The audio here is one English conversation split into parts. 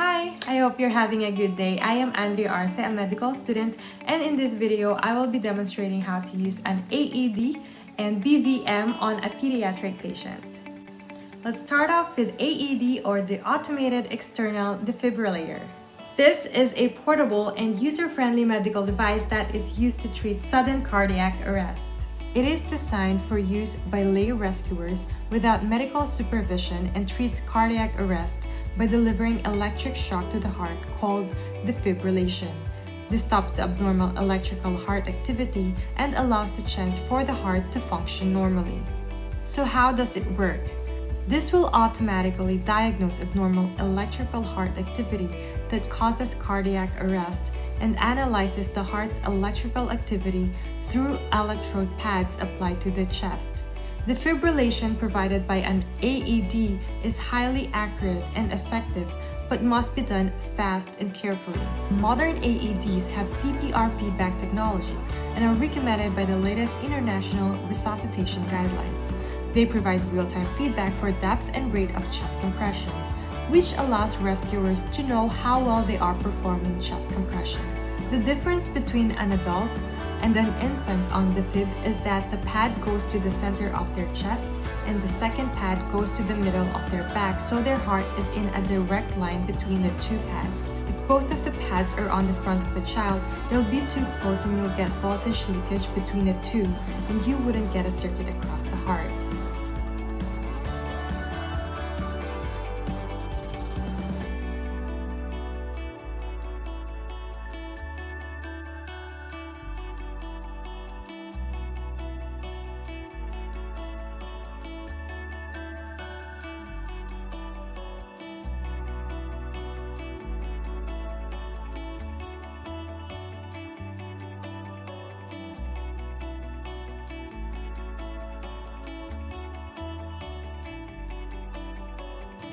Hi, I hope you're having a good day. I am Andrea Arce, a medical student, and in this video, I will be demonstrating how to use an AED and BVM on a pediatric patient. Let's start off with AED or the Automated External Defibrillator. This is a portable and user-friendly medical device that is used to treat sudden cardiac arrest. It is designed for use by lay rescuers without medical supervision and treats cardiac arrest by delivering electric shock to the heart called defibrillation. This stops the abnormal electrical heart activity and allows the chance for the heart to function normally. So how does it work? This will automatically diagnose abnormal electrical heart activity that causes cardiac arrest and analyzes the heart's electrical activity through electrode pads applied to the chest. Defibrillation provided by an AED is highly accurate and effective but must be done fast and carefully. Modern AEDs have CPR feedback technology and are recommended by the latest international resuscitation guidelines. They provide real-time feedback for depth and rate of chest compressions, which allows rescuers to know how well they are performing chest compressions. The difference between an adult and an infant on defib is that the pad goes to the center of their chest and the second pad goes to the middle of their back so their heart is in a direct line between the two pads. If both of the pads are on the front of the child, they'll be too close and you'll get voltage leakage between the two and you wouldn't get a circuit across the heart.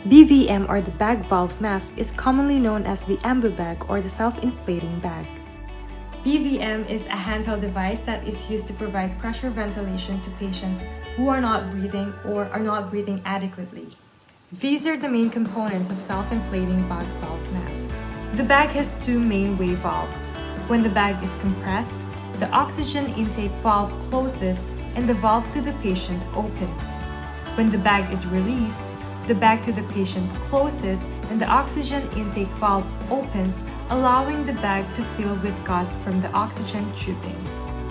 BVM or the bag valve mask is commonly known as the ambu bag or the self-inflating bag. BVM is a handheld device that is used to provide pressure ventilation to patients who are not breathing or are not breathing adequately. These are the main components of self-inflating bag valve mask. The bag has two main wave valves. When the bag is compressed, the oxygen intake valve closes and the valve to the patient opens. When the bag is released, the bag to the patient closes and the oxygen intake valve opens, allowing the bag to fill with gas from the oxygen tubing.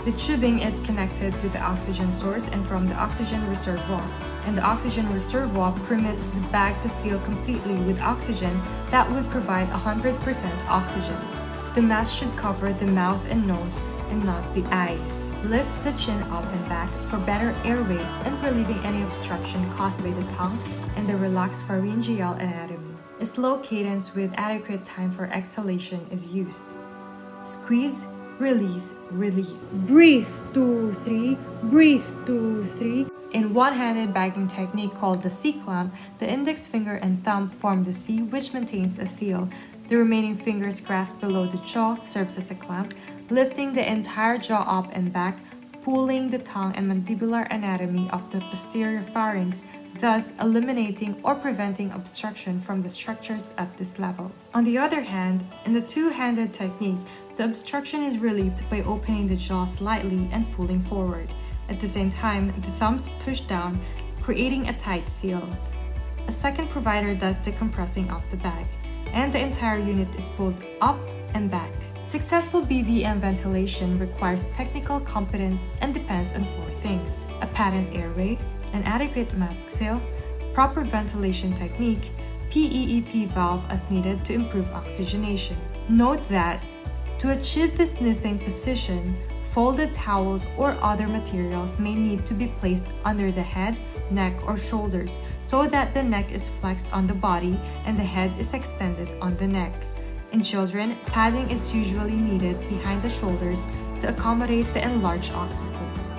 The tubing is connected to the oxygen source and from the oxygen reservoir, and the oxygen reservoir permits the bag to fill completely with oxygen that would provide 100% oxygen. The mask should cover the mouth and nose and not the eyes. Lift the chin up and back for better airway and relieving any obstruction caused by the tongue and the relaxed pharyngeal anatomy. A slow cadence with adequate time for exhalation is used. Squeeze, release, release. Breathe, two, three, breathe, two, three. In one-handed bagging technique called the C-clamp, the index finger and thumb form the C which maintains a seal. The remaining fingers grasp below the jaw serves as a clamp, lifting the entire jaw up and back, pulling the tongue and mandibular anatomy of the posterior pharynx thus eliminating or preventing obstruction from the structures at this level. On the other hand, in the two-handed technique, the obstruction is relieved by opening the jaw slightly and pulling forward. At the same time, the thumbs push down, creating a tight seal. A second provider does the compressing of the bag, and the entire unit is pulled up and back. Successful BVM ventilation requires technical competence and depends on four things. A patent airway, an adequate mask seal, proper ventilation technique, PEEP valve as needed to improve oxygenation. Note that to achieve this sniffing position, folded towels or other materials may need to be placed under the head, neck, or shoulders so that the neck is flexed on the body and the head is extended on the neck. In children, padding is usually needed behind the shoulders to accommodate the enlarged occiput.